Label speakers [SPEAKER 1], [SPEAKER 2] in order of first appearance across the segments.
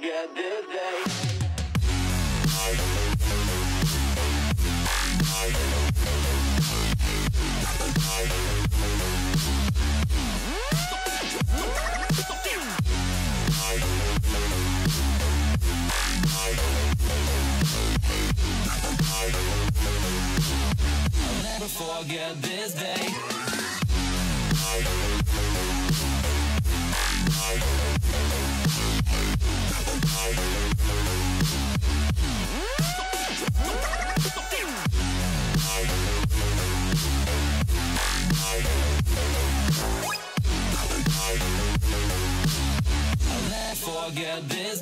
[SPEAKER 1] forget this day. I'll never forget this day.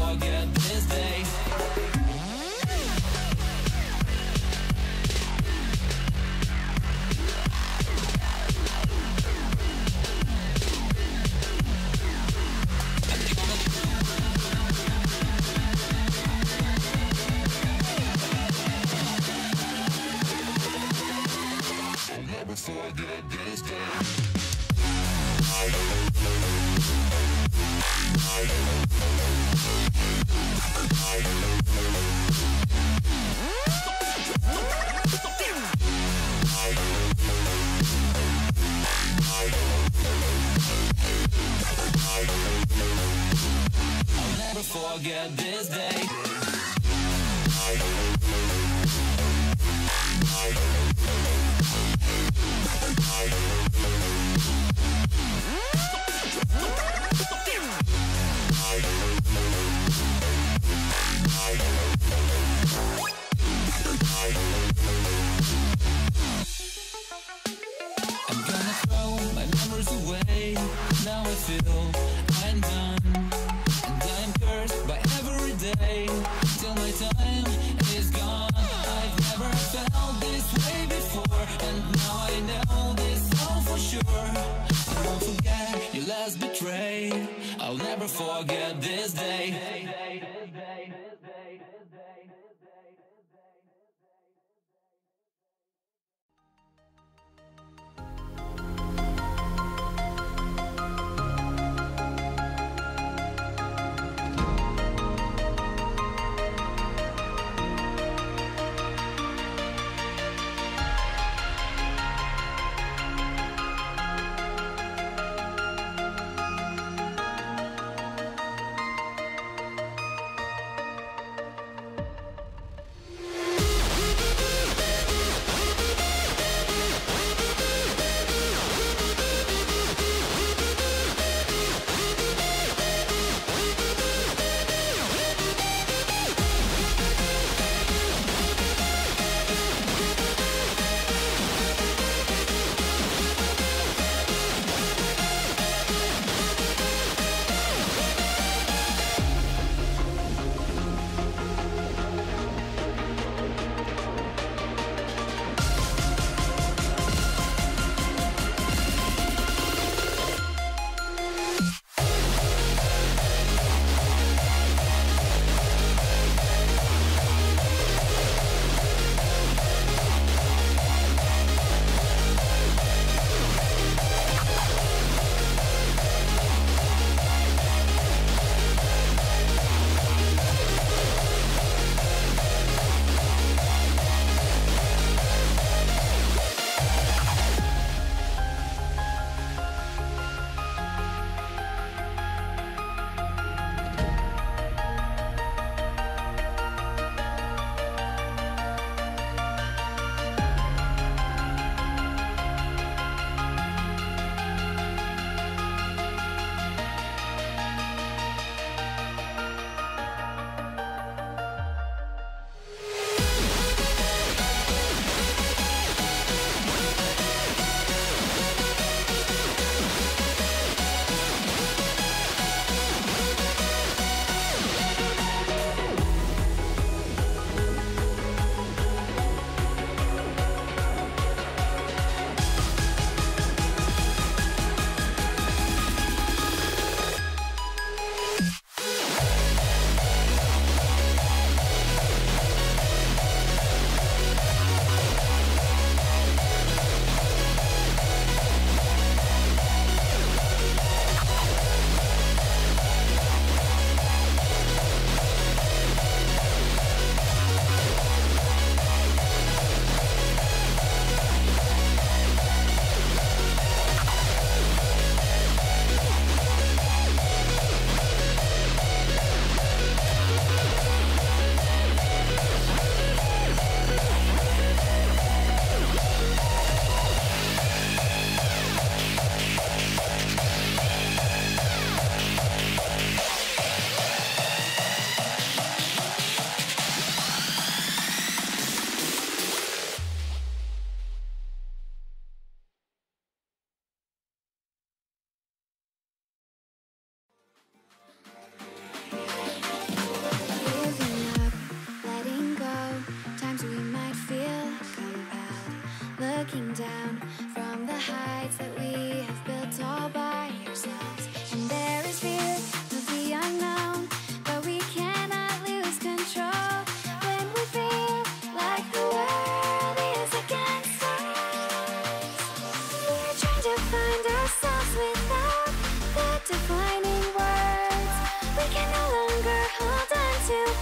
[SPEAKER 1] Forget this day. I'll never forget never forget this day. Time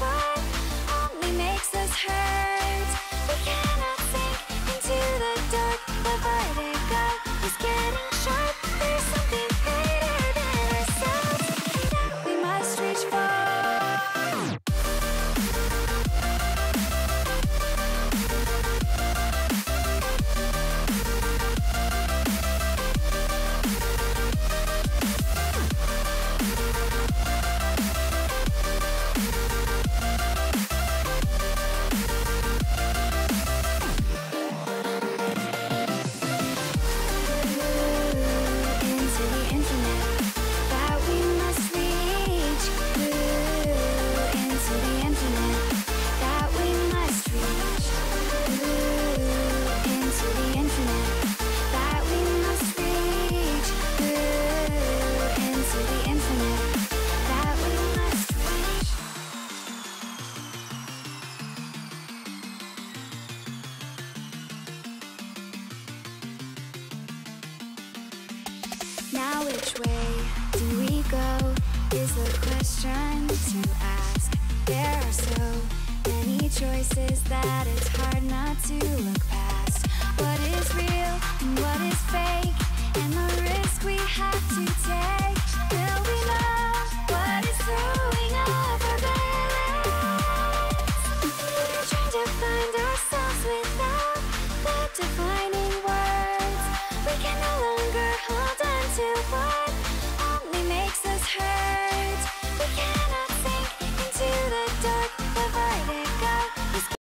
[SPEAKER 2] what only makes us hurt. Choices that it's hard not to look past. What is real and what is fake, and the risk we have.